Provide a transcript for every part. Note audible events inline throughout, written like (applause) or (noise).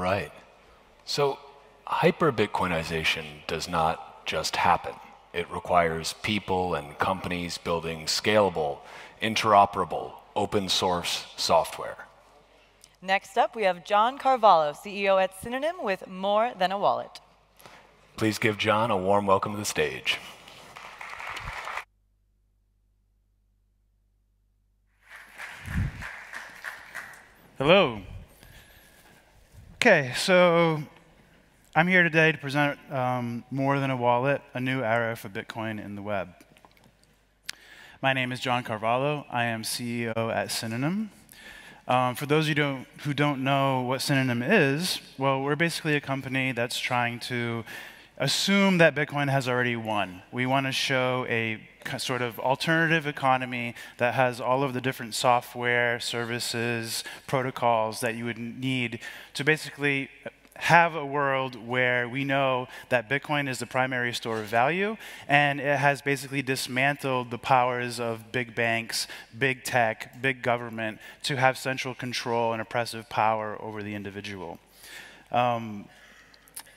Right. So hyper-Bitcoinization does not just happen. It requires people and companies building scalable, interoperable, open source software. Next up, we have John Carvalho, CEO at Synonym with More Than a Wallet. Please give John a warm welcome to the stage. Hello. Okay, so I'm here today to present um, More Than a Wallet, a new era for Bitcoin in the web. My name is John Carvalho. I am CEO at Synonym. Um, for those of you don't, who don't know what Synonym is, well, we're basically a company that's trying to assume that Bitcoin has already won. We want to show a sort of alternative economy that has all of the different software, services, protocols that you would need to basically have a world where we know that Bitcoin is the primary store of value and it has basically dismantled the powers of big banks, big tech, big government to have central control and oppressive power over the individual. Um,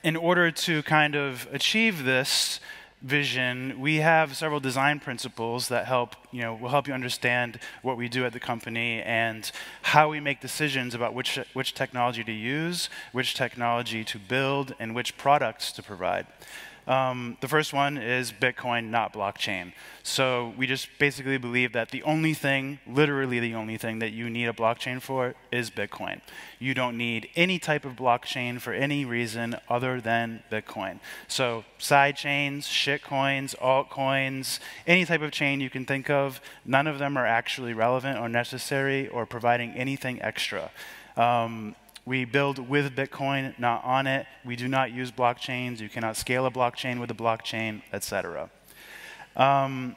in order to kind of achieve this, vision, we have several design principles that help, you know, will help you understand what we do at the company and how we make decisions about which, which technology to use, which technology to build, and which products to provide. Um, the first one is Bitcoin, not blockchain. So we just basically believe that the only thing, literally the only thing that you need a blockchain for is Bitcoin. You don't need any type of blockchain for any reason other than Bitcoin. So side chains, shitcoins, altcoins, any type of chain you can think of, none of them are actually relevant or necessary or providing anything extra. Um, we build with Bitcoin, not on it. We do not use blockchains. You cannot scale a blockchain with a blockchain, etc. Um,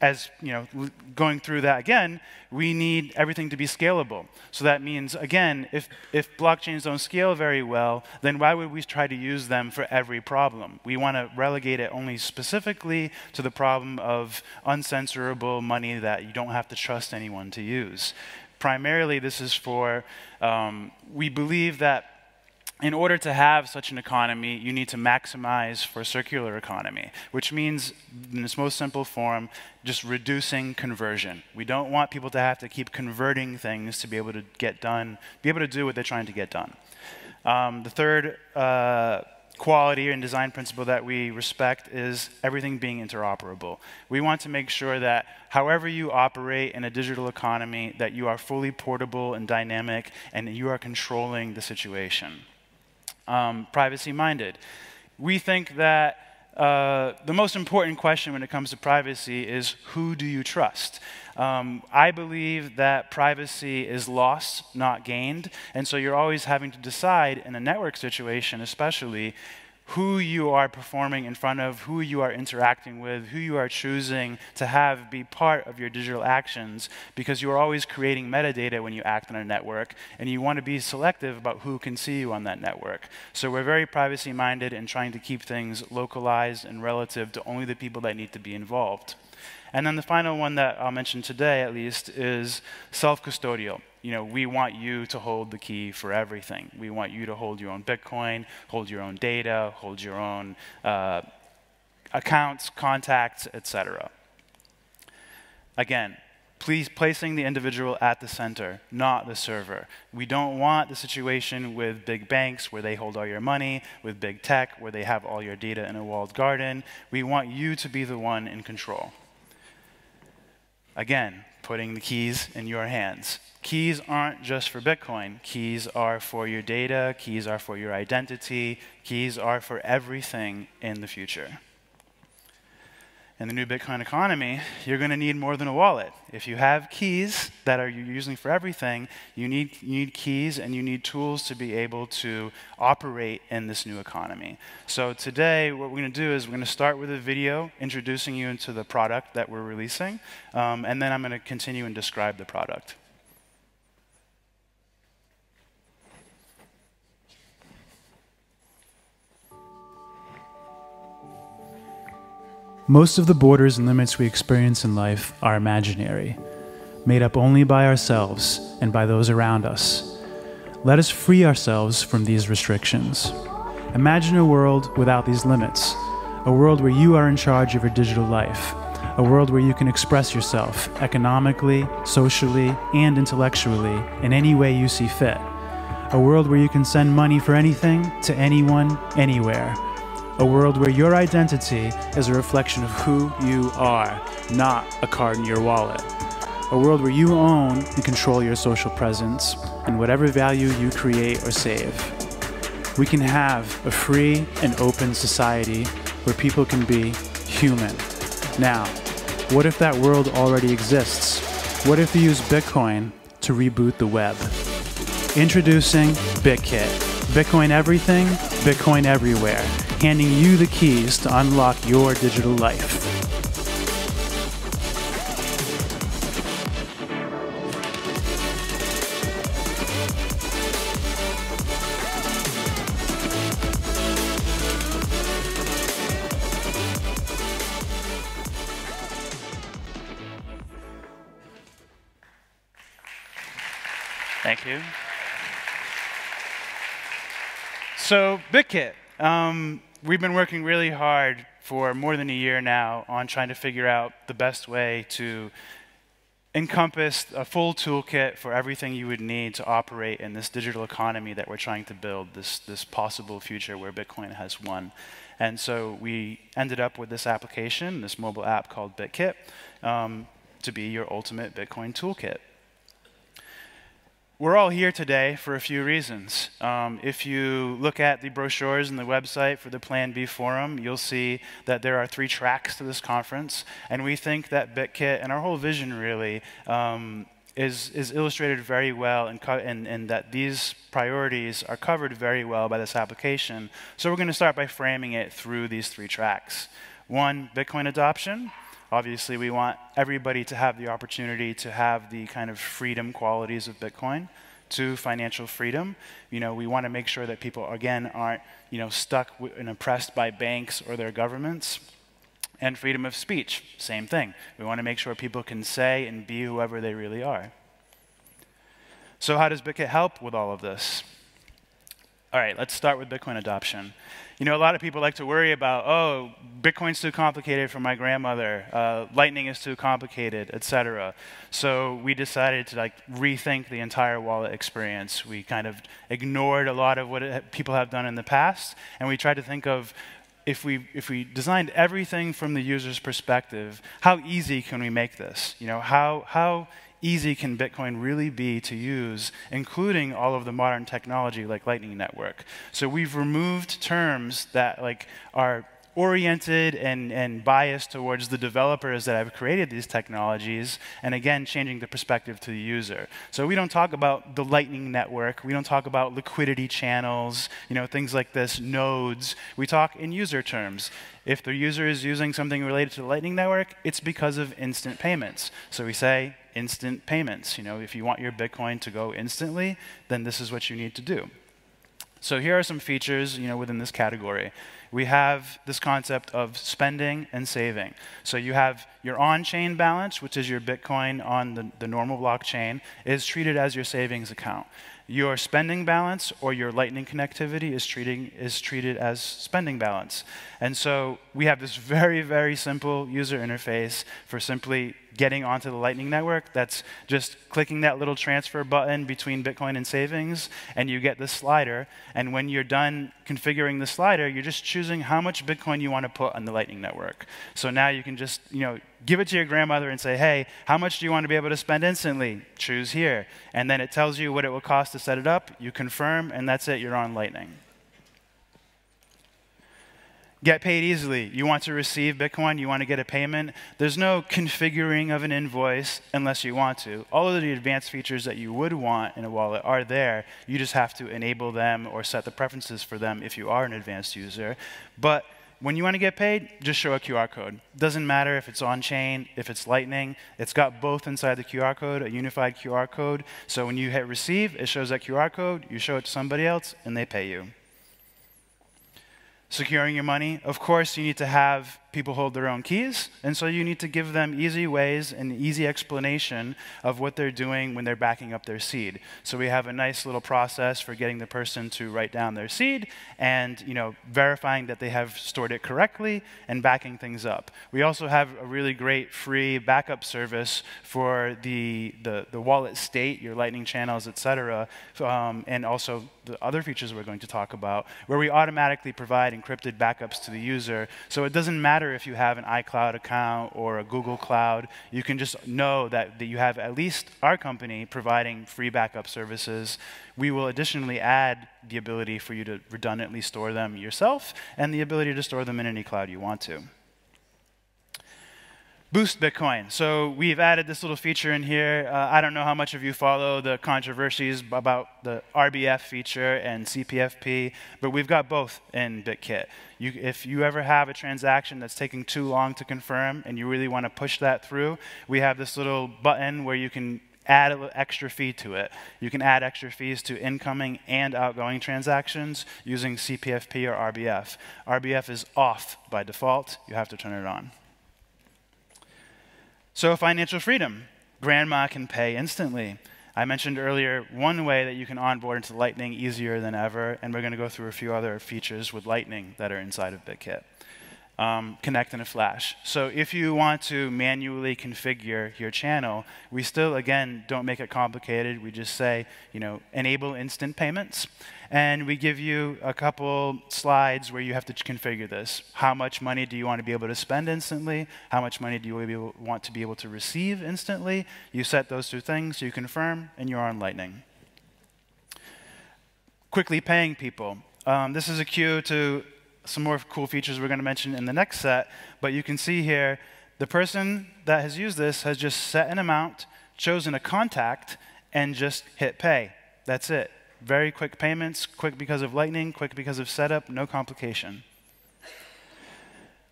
as you know, going through that again, we need everything to be scalable. So that means, again, if, if blockchains don't scale very well, then why would we try to use them for every problem? We want to relegate it only specifically to the problem of uncensorable money that you don't have to trust anyone to use primarily this is for, um, we believe that in order to have such an economy, you need to maximize for circular economy, which means, in its most simple form, just reducing conversion. We don't want people to have to keep converting things to be able to get done, be able to do what they're trying to get done. Um, the third uh, quality and design principle that we respect is everything being interoperable. We want to make sure that however you operate in a digital economy, that you are fully portable and dynamic and you are controlling the situation. Um, privacy minded. We think that uh, the most important question when it comes to privacy is who do you trust? Um, I believe that privacy is lost, not gained. And so you're always having to decide in a network situation, especially, who you are performing in front of, who you are interacting with, who you are choosing to have be part of your digital actions, because you are always creating metadata when you act on a network, and you want to be selective about who can see you on that network. So we're very privacy minded and trying to keep things localized and relative to only the people that need to be involved. And then the final one that I'll mention today, at least, is self-custodial. You know, we want you to hold the key for everything. We want you to hold your own Bitcoin, hold your own data, hold your own uh, accounts, contacts, etc. Again, please placing the individual at the center, not the server. We don't want the situation with big banks where they hold all your money, with big tech where they have all your data in a walled garden. We want you to be the one in control. Again, putting the keys in your hands. Keys aren't just for Bitcoin. Keys are for your data, keys are for your identity, keys are for everything in the future in the new Bitcoin economy, you're going to need more than a wallet. If you have keys that are you're using for everything, you need, you need keys and you need tools to be able to operate in this new economy. So today, what we're going to do is we're going to start with a video introducing you into the product that we're releasing, um, and then I'm going to continue and describe the product. Most of the borders and limits we experience in life are imaginary, made up only by ourselves and by those around us. Let us free ourselves from these restrictions. Imagine a world without these limits, a world where you are in charge of your digital life, a world where you can express yourself economically, socially, and intellectually in any way you see fit, a world where you can send money for anything to anyone, anywhere, a world where your identity is a reflection of who you are, not a card in your wallet. A world where you own and control your social presence and whatever value you create or save. We can have a free and open society where people can be human. Now, what if that world already exists? What if we use Bitcoin to reboot the web? Introducing BitKit. Bitcoin everything, Bitcoin everywhere, handing you the keys to unlock your digital life. Thank you. So, BitKit. Um, we've been working really hard for more than a year now on trying to figure out the best way to encompass a full toolkit for everything you would need to operate in this digital economy that we're trying to build, this, this possible future where Bitcoin has won. And so we ended up with this application, this mobile app called BitKit, um, to be your ultimate Bitcoin toolkit. We're all here today for a few reasons. Um, if you look at the brochures and the website for the Plan B Forum, you'll see that there are three tracks to this conference, and we think that BitKit and our whole vision really um, is, is illustrated very well and, and, and that these priorities are covered very well by this application. So we're going to start by framing it through these three tracks. One, Bitcoin adoption. Obviously, we want everybody to have the opportunity to have the kind of freedom qualities of Bitcoin to financial freedom. You know, we want to make sure that people, again, aren't, you know, stuck and oppressed by banks or their governments. And freedom of speech, same thing. We want to make sure people can say and be whoever they really are. So how does BitKit help with all of this? All right, let's start with Bitcoin adoption. You know, a lot of people like to worry about, oh, Bitcoin's too complicated for my grandmother, uh, Lightning is too complicated, etc. So we decided to like rethink the entire wallet experience. We kind of ignored a lot of what it, people have done in the past, and we tried to think of if we if we designed everything from the user's perspective, how easy can we make this? You know, how how easy can Bitcoin really be to use, including all of the modern technology like Lightning Network. So we've removed terms that like are oriented and, and biased towards the developers that have created these technologies, and again, changing the perspective to the user. So we don't talk about the Lightning Network, we don't talk about liquidity channels, you know, things like this, nodes. We talk in user terms. If the user is using something related to the Lightning Network, it's because of instant payments. So we say instant payments. You know, if you want your Bitcoin to go instantly, then this is what you need to do. So here are some features, you know, within this category. We have this concept of spending and saving. So you have your on-chain balance, which is your Bitcoin on the, the normal blockchain, is treated as your savings account. Your spending balance or your Lightning connectivity is, treating, is treated as spending balance. And so we have this very, very simple user interface for simply getting onto the Lightning Network. That's just clicking that little transfer button between Bitcoin and savings, and you get the slider. And when you're done configuring the slider, you're just choosing how much Bitcoin you want to put on the Lightning Network. So now you can just, you know, give it to your grandmother and say, hey, how much do you want to be able to spend instantly? Choose here. And then it tells you what it will cost to set it up. You confirm, and that's it. You're on Lightning. Get paid easily. You want to receive Bitcoin, you want to get a payment. There's no configuring of an invoice unless you want to. All of the advanced features that you would want in a wallet are there. You just have to enable them or set the preferences for them if you are an advanced user. But when you want to get paid, just show a QR code. Doesn't matter if it's on chain, if it's Lightning. It's got both inside the QR code, a unified QR code. So when you hit receive, it shows that QR code, you show it to somebody else, and they pay you. Securing your money, of course, you need to have people hold their own keys, and so you need to give them easy ways and easy explanation of what they're doing when they're backing up their seed. So we have a nice little process for getting the person to write down their seed and you know verifying that they have stored it correctly and backing things up. We also have a really great free backup service for the the, the wallet state, your Lightning channels, etc., um, and also the other features we're going to talk about, where we automatically provide encrypted backups to the user. So it doesn't matter if you have an iCloud account or a Google Cloud. You can just know that, that you have at least our company providing free backup services. We will additionally add the ability for you to redundantly store them yourself and the ability to store them in any cloud you want to. Boost Bitcoin. So we've added this little feature in here. Uh, I don't know how much of you follow the controversies about the RBF feature and CPFP, but we've got both in BitKit. You, if you ever have a transaction that's taking too long to confirm and you really want to push that through, we have this little button where you can add an extra fee to it. You can add extra fees to incoming and outgoing transactions using CPFP or RBF. RBF is off by default. You have to turn it on. So, financial freedom. Grandma can pay instantly. I mentioned earlier one way that you can onboard into Lightning easier than ever, and we're going to go through a few other features with Lightning that are inside of BitKit. Um, connect in a flash. So if you want to manually configure your channel, we still, again, don't make it complicated. We just say, you know, enable instant payments. And we give you a couple slides where you have to configure this. How much money do you want to be able to spend instantly? How much money do you want to be able to receive instantly? You set those two things, you confirm, and you're on Lightning. Quickly paying people. Um, this is a cue to some more cool features we're going to mention in the next set, but you can see here the person that has used this has just set an amount, chosen a contact, and just hit pay. That's it. Very quick payments, quick because of Lightning, quick because of setup, no complication.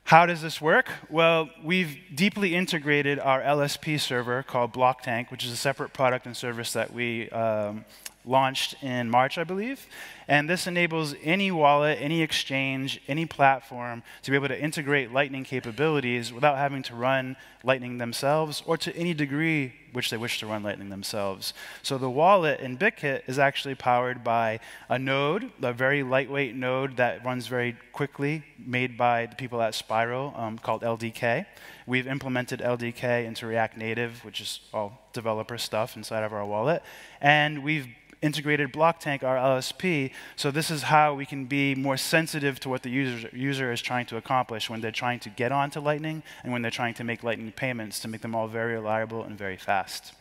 How does this work? Well, we've deeply integrated our LSP server called Blocktank, which is a separate product and service that we um, launched in March, I believe. And this enables any wallet, any exchange, any platform to be able to integrate Lightning capabilities without having to run Lightning themselves or to any degree which they wish to run Lightning themselves. So the wallet in BitKit is actually powered by a node, a very lightweight node that runs very quickly, made by the people at Spiral um, called LDK. We've implemented LDK into React Native, which is all developer stuff inside of our wallet. And we've integrated Blocktank, our LSP. So this is how we can be more sensitive to what the user, user is trying to accomplish when they're trying to get onto Lightning and when they're trying to make Lightning payments to make them all very reliable and very fast.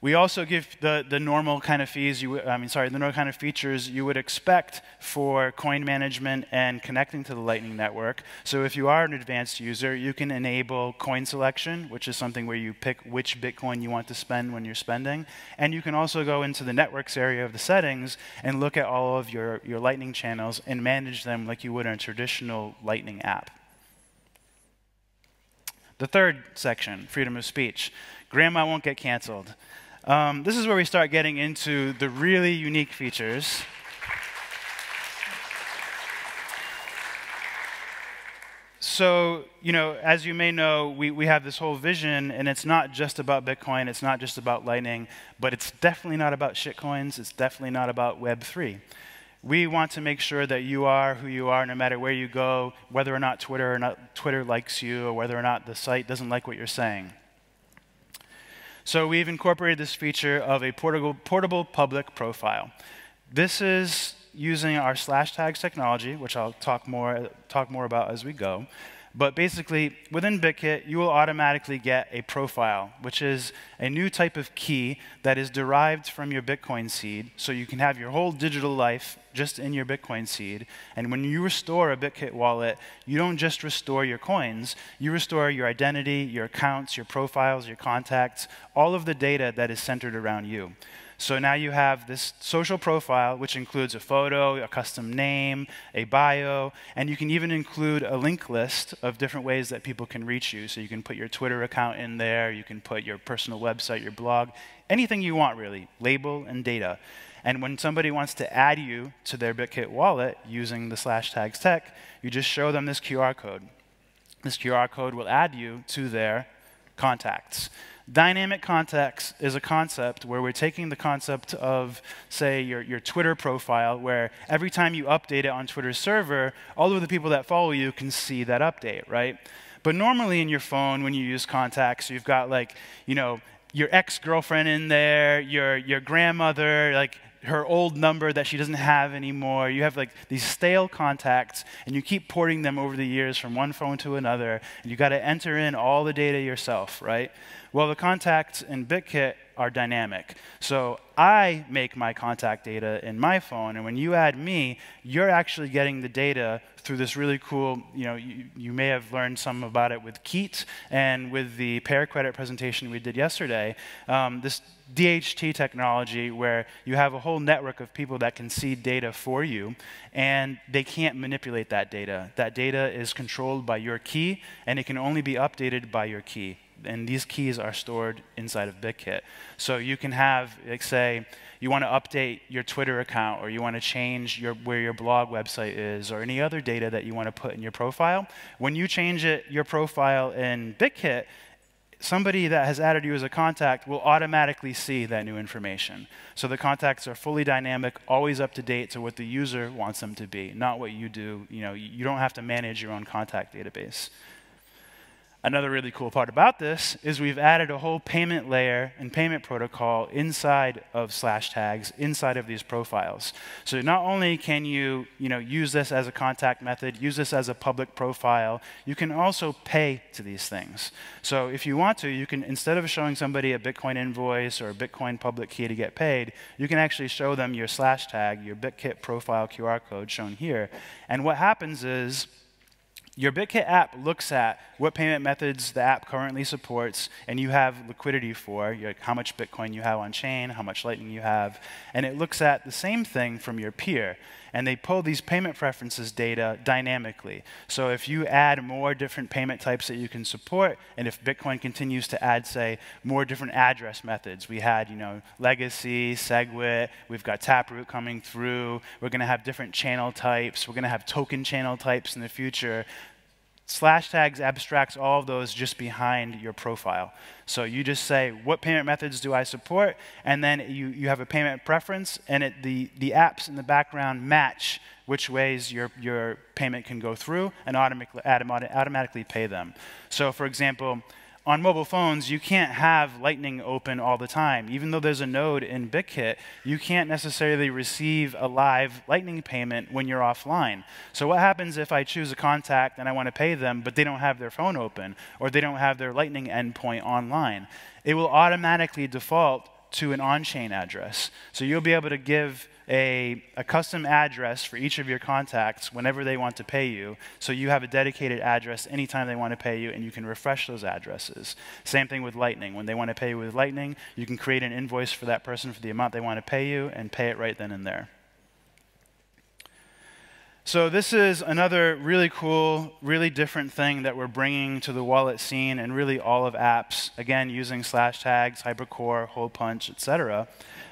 We also give the, the normal kind of fees, you, I mean, sorry, the normal kind of features you would expect for coin management and connecting to the Lightning Network. So if you are an advanced user, you can enable coin selection, which is something where you pick which Bitcoin you want to spend when you're spending. And you can also go into the networks area of the settings and look at all of your, your Lightning channels and manage them like you would in a traditional Lightning app. The third section, freedom of speech. Grandma won't get canceled. Um, this is where we start getting into the really unique features. So, you know, as you may know, we, we have this whole vision, and it's not just about Bitcoin, it's not just about Lightning, but it's definitely not about shitcoins, it's definitely not about Web3. We want to make sure that you are who you are no matter where you go, whether or not Twitter or not Twitter likes you, or whether or not the site doesn't like what you're saying. So we've incorporated this feature of a portable, portable public profile. This is using our slash tags technology, which I'll talk more, talk more about as we go. But basically, within BitKit, you will automatically get a profile, which is a new type of key that is derived from your Bitcoin seed. So you can have your whole digital life just in your Bitcoin seed. And when you restore a BitKit wallet, you don't just restore your coins, you restore your identity, your accounts, your profiles, your contacts, all of the data that is centered around you. So now you have this social profile, which includes a photo, a custom name, a bio, and you can even include a link list of different ways that people can reach you. So you can put your Twitter account in there, you can put your personal website, your blog, anything you want really, label and data. And when somebody wants to add you to their BitKit wallet using the slash tags tech, you just show them this QR code. This QR code will add you to their contacts. Dynamic contacts is a concept where we're taking the concept of, say, your, your Twitter profile, where every time you update it on Twitter's server, all of the people that follow you can see that update, right? But normally in your phone, when you use contacts, you've got like, you know, your ex-girlfriend in there, your, your grandmother, like her old number that she doesn't have anymore. You have like these stale contacts, and you keep porting them over the years from one phone to another, and you got to enter in all the data yourself, right? Well, the contacts in BitKit are dynamic. So I make my contact data in my phone, and when you add me, you're actually getting the data through this really cool, you know, you, you may have learned some about it with Keet and with the Pear Credit presentation we did yesterday. Um, this DHT technology where you have a whole network of people that can see data for you, and they can't manipulate that data. That data is controlled by your key, and it can only be updated by your key and these keys are stored inside of BitKit. So you can have, like, say, you want to update your Twitter account, or you want to change your, where your blog website is, or any other data that you want to put in your profile. When you change it, your profile in BitKit, somebody that has added you as a contact will automatically see that new information. So the contacts are fully dynamic, always up to date to what the user wants them to be, not what you do. You know, you don't have to manage your own contact database. Another really cool part about this is we've added a whole payment layer and payment protocol inside of slash tags, inside of these profiles. So not only can you, you know, use this as a contact method, use this as a public profile, you can also pay to these things. So if you want to, you can, instead of showing somebody a Bitcoin invoice or a Bitcoin public key to get paid, you can actually show them your slash tag, your BitKit profile QR code shown here. And what happens is, your BitKit app looks at what payment methods the app currently supports, and you have liquidity for like how much Bitcoin you have on chain, how much Lightning you have, and it looks at the same thing from your peer. And they pull these payment preferences data dynamically. So if you add more different payment types that you can support, and if Bitcoin continues to add, say, more different address methods, we had, you know, Legacy, SegWit, we've got Taproot coming through, we're going to have different channel types, we're going to have token channel types in the future Slash tags abstracts all of those just behind your profile. So you just say, what payment methods do I support? And then you, you have a payment preference, and it, the, the apps in the background match which ways your, your payment can go through and automatically, automatically pay them. So for example, on mobile phones, you can't have Lightning open all the time. Even though there's a node in BitKit, you can't necessarily receive a live Lightning payment when you're offline. So what happens if I choose a contact and I want to pay them, but they don't have their phone open, or they don't have their Lightning endpoint online? It will automatically default to an on-chain address. So you'll be able to give a, a custom address for each of your contacts whenever they want to pay you. So you have a dedicated address anytime they want to pay you, and you can refresh those addresses. Same thing with Lightning. When they want to pay you with Lightning, you can create an invoice for that person for the amount they want to pay you and pay it right then and there. So this is another really cool, really different thing that we're bringing to the wallet scene and really all of apps, again, using slash tags, hypercore, Holepunch, etc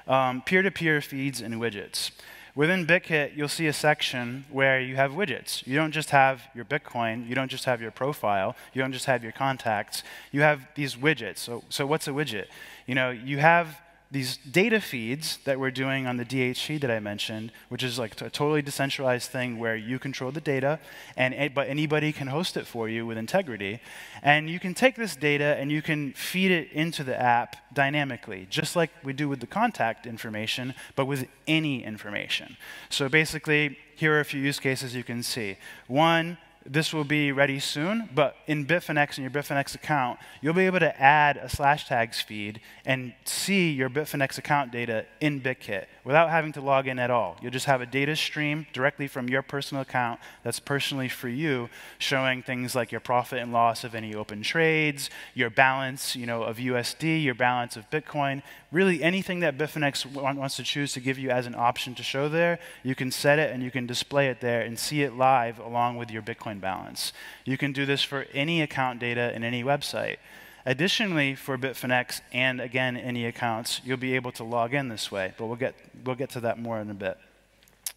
um, peer-to-peer feeds and widgets. Within BitKit, you'll see a section where you have widgets. You don't just have your Bitcoin, you don't just have your profile, you don't just have your contacts, you have these widgets. So, so what's a widget? You know, you have these data feeds that we're doing on the DHT that I mentioned, which is like a totally decentralized thing where you control the data, and but anybody can host it for you with integrity. And you can take this data and you can feed it into the app dynamically, just like we do with the contact information, but with any information. So basically, here are a few use cases you can see. One, this will be ready soon, but in Bitfinex, in your Bitfinex account, you'll be able to add a slash tags feed and see your Bitfinex account data in BitKit without having to log in at all. You'll just have a data stream directly from your personal account that's personally for you, showing things like your profit and loss of any open trades, your balance you know, of USD, your balance of Bitcoin, really anything that Bitfinex wants to choose to give you as an option to show there, you can set it and you can display it there and see it live along with your Bitcoin balance. You can do this for any account data in any website. Additionally, for Bitfinex and again any accounts, you'll be able to log in this way, but we'll get, we'll get to that more in a bit.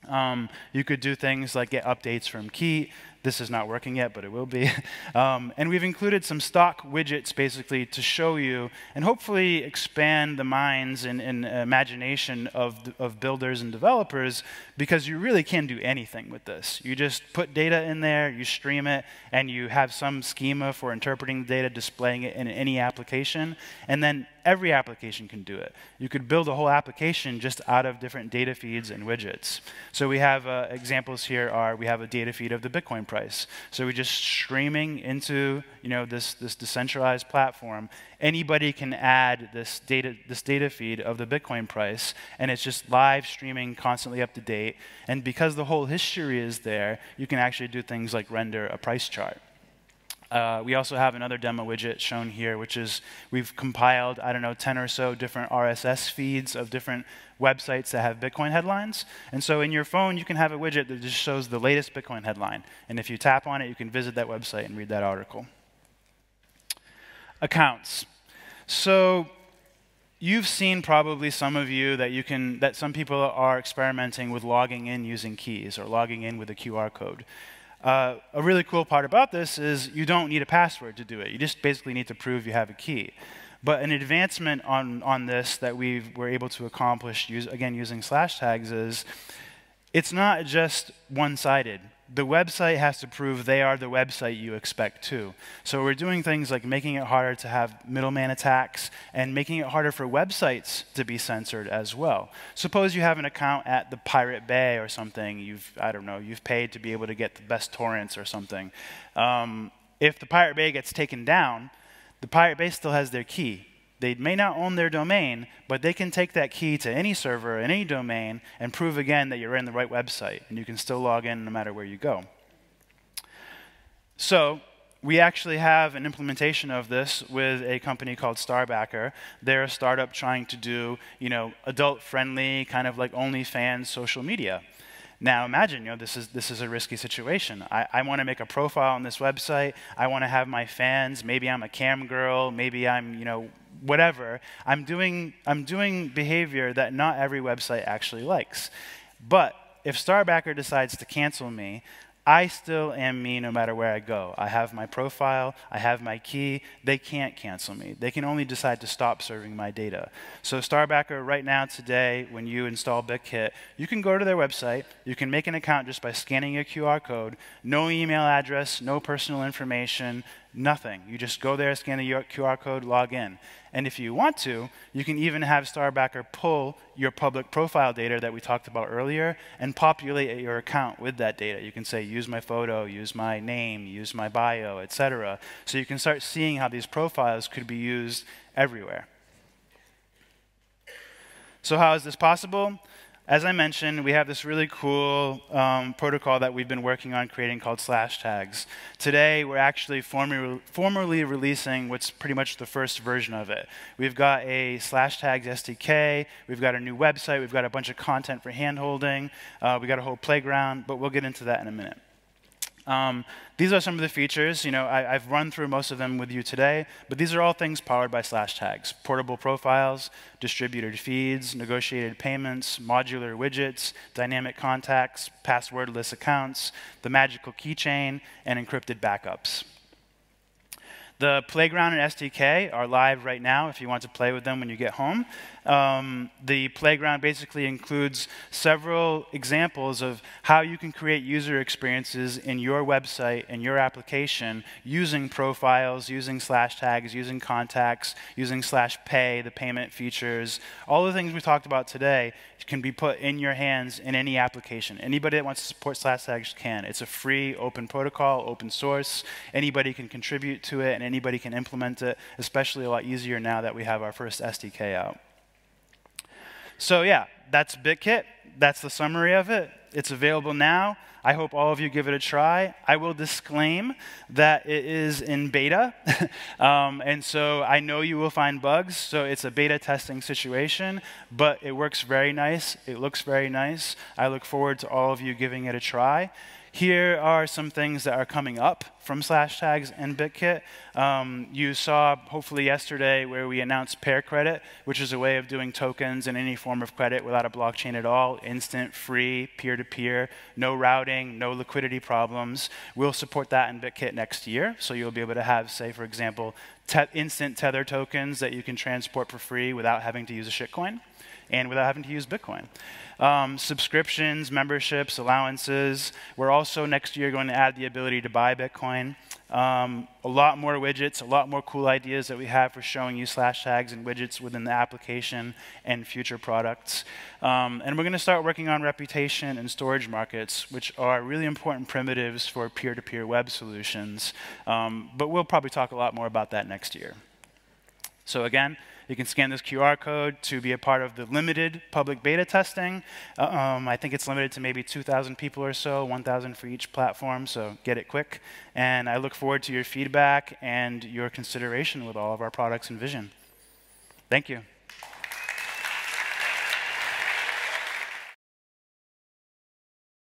Um, you could do things like get updates from Key, this is not working yet, but it will be. (laughs) Um, and we've included some stock widgets basically to show you and hopefully expand the minds and, and imagination of, of builders and developers because you really can do anything with this. You just put data in there, you stream it, and you have some schema for interpreting the data, displaying it in any application, and then every application can do it. You could build a whole application just out of different data feeds and widgets. So we have uh, examples here are we have a data feed of the Bitcoin price. So we're just streaming into you know, this, this decentralized platform. Anybody can add this data, this data feed of the Bitcoin price, and it's just live streaming constantly up to date. And because the whole history is there, you can actually do things like render a price chart. Uh, we also have another demo widget shown here, which is we've compiled, I don't know, 10 or so different RSS feeds of different websites that have Bitcoin headlines. And so in your phone, you can have a widget that just shows the latest Bitcoin headline. And if you tap on it, you can visit that website and read that article. Accounts. So you've seen probably some of you that you can that some people are experimenting with logging in using keys or logging in with a QR code. Uh, a really cool part about this is you don't need a password to do it. You just basically need to prove you have a key. But an advancement on, on this that we were able to accomplish, use, again, using slash tags is it's not just one-sided the website has to prove they are the website you expect too. So we're doing things like making it harder to have middleman attacks and making it harder for websites to be censored as well. Suppose you have an account at the Pirate Bay or something. You've, I don't know, you've paid to be able to get the best torrents or something. Um, if the Pirate Bay gets taken down, the Pirate Bay still has their key. They may not own their domain, but they can take that key to any server in any domain and prove again that you're in the right website, and you can still log in no matter where you go. So we actually have an implementation of this with a company called Starbacker. They're a startup trying to do, you know, adult-friendly, kind of like OnlyFans social media. Now imagine, you know, this is, this is a risky situation. I, I want to make a profile on this website. I want to have my fans. Maybe I'm a cam girl. Maybe I'm, you know, whatever, I'm doing, I'm doing behavior that not every website actually likes. But if Starbacker decides to cancel me, I still am me no matter where I go. I have my profile, I have my key. They can't cancel me. They can only decide to stop serving my data. So Starbacker right now today, when you install BitKit, you can go to their website, you can make an account just by scanning a QR code, no email address, no personal information, nothing. You just go there, scan the QR code, log in. And if you want to, you can even have Starbacker pull your public profile data that we talked about earlier and populate your account with that data. You can say, use my photo, use my name, use my bio, etc. So you can start seeing how these profiles could be used everywhere. So how is this possible? As I mentioned, we have this really cool um, protocol that we've been working on creating called slash tags. Today, we're actually formally, releasing what's pretty much the first version of it. We've got a slash tags SDK, we've got a new website, we've got a bunch of content for handholding, uh, we've got a whole playground, but we'll get into that in a minute. Um, these are some of the features. You know, I, have run through most of them with you today, but these are all things powered by slash tags. Portable profiles, distributed feeds, negotiated payments, modular widgets, dynamic contacts, passwordless accounts, the magical keychain, and encrypted backups. The Playground and SDK are live right now if you want to play with them when you get home. Um, the Playground basically includes several examples of how you can create user experiences in your website and your application using profiles, using slash tags, using contacts, using slash pay, the payment features. All the things we talked about today can be put in your hands in any application. Anybody that wants to support slash tags can. It's a free open protocol, open source. Anybody can contribute to it and anybody can implement it, especially a lot easier now that we have our first SDK out. So yeah, that's BitKit. That's the summary of it. It's available now. I hope all of you give it a try. I will disclaim that it is in beta. (laughs) um, and so I know you will find bugs. So it's a beta testing situation, but it works very nice. It looks very nice. I look forward to all of you giving it a try. Here are some things that are coming up from slash tags and BitKit. Um, you saw hopefully yesterday where we announced Pear Credit, which is a way of doing tokens and any form of credit without a blockchain at all, instant, free, peer-to-peer, -peer, no routing, no liquidity problems. We'll support that in BitKit next year, so you'll be able to have, say, for example, te instant tether tokens that you can transport for free without having to use a shitcoin and without having to use Bitcoin. Um, subscriptions, memberships, allowances. We're also next year going to add the ability to buy Bitcoin. Um, a lot more widgets, a lot more cool ideas that we have for showing you slash tags and widgets within the application and future products. Um, and we're going to start working on reputation and storage markets, which are really important primitives for peer-to-peer -peer web solutions. Um, but we'll probably talk a lot more about that next year. So again, you can scan this QR code to be a part of the limited public beta testing. Uh, um, I think it's limited to maybe 2,000 people or so, 1,000 for each platform, so get it quick. And I look forward to your feedback and your consideration with all of our products and vision. Thank you.